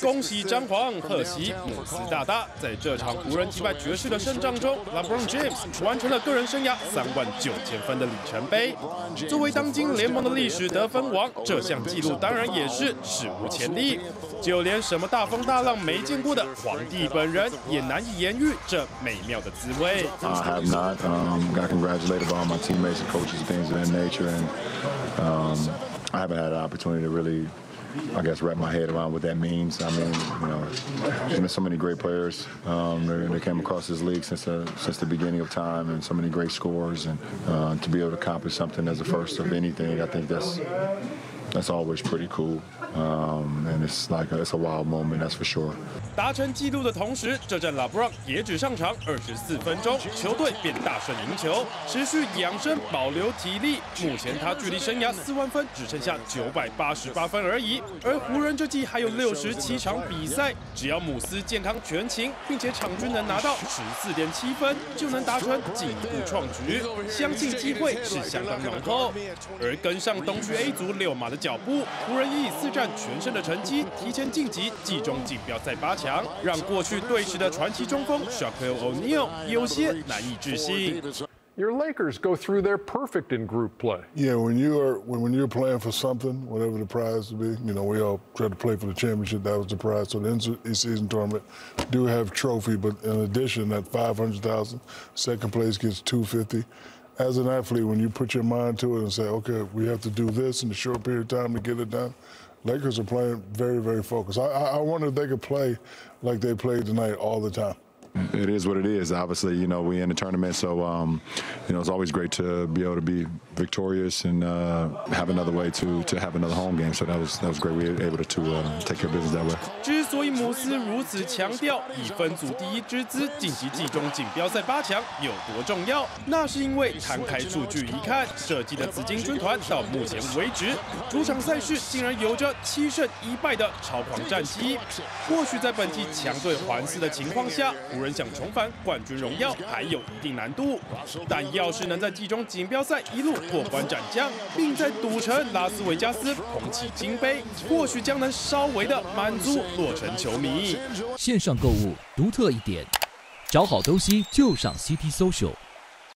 恭喜张皇，贺喜姆斯大大，在这场湖人击败爵士的胜仗中，LeBron James 完成了个人生涯三万九千分的里程碑。作为当今联盟的历史得分王，这项纪录当然也是史无前例。就连什么大风大浪没见过的皇帝本人，也难以言喻这美妙的滋味。I have not got congratulated by all my teammates and coaches, things of that nature, and um I haven't had an opportunity to really. I guess wrap my head around what that means. I mean, you know, there's been so many great players um, that came across this league since the, since the beginning of time, and so many great scores, and uh, to be able to accomplish something as a first of anything, I think that's that's always pretty cool. Um, and it's like a, it's a wild moment, that's for sure. 达成纪录的同时，这阵 LeBron 也只上场二十四分钟，球队便大胜赢球，持续养生保留体力。目前他距离生涯四万分只剩下九百八十八分而已。而湖人这季还有六十七场比赛，只要姆斯健康全勤，并且场均能拿到十四点七分，就能达成进一步创局。相信机会是相当浓厚。而跟上东区 A 组六马的脚步，湖人也以四战全胜的成绩 提前晋级季中锦标赛八强。让过去对时的传奇中锋 Shaquille O'Neal 有些难以置信。Your Lakers go through their perfect in group play. Yeah, when you are when, when you're playing for something, whatever the prize will be, you know, we all try to play for the championship. That was the prize. So the in-season tournament do have trophy, but in addition, that 500,000, second place gets 250. As an athlete, when you put your mind to it and say, okay, we have to do this in a short period of time to get it done, Lakers are playing very, very focused. I, I wonder if they could play like they played tonight all the time. It is what it is. Obviously, you know, we in the tournament, so um, you know it's always great to be able to be victorious and uh, have another way to to have another home game. So that was that was great. We were able to, to uh, take care of business that way. 之所以姆斯如此强调以分组第一之姿晋级季中锦标赛八强有多重要，那是因为摊开数据一看，这季的紫金军团到目前为止主场赛事竟然有着七胜一败的超狂战绩。或许在本季强队环伺的情况下，湖人想重返冠军荣耀还有一定难度，但要是能在季中锦标赛一路过关斩将，并在赌城拉斯维加斯捧起金杯，或许将能稍微的满足洛城球迷。线上购物独特一点，找好东西就上 CT Social。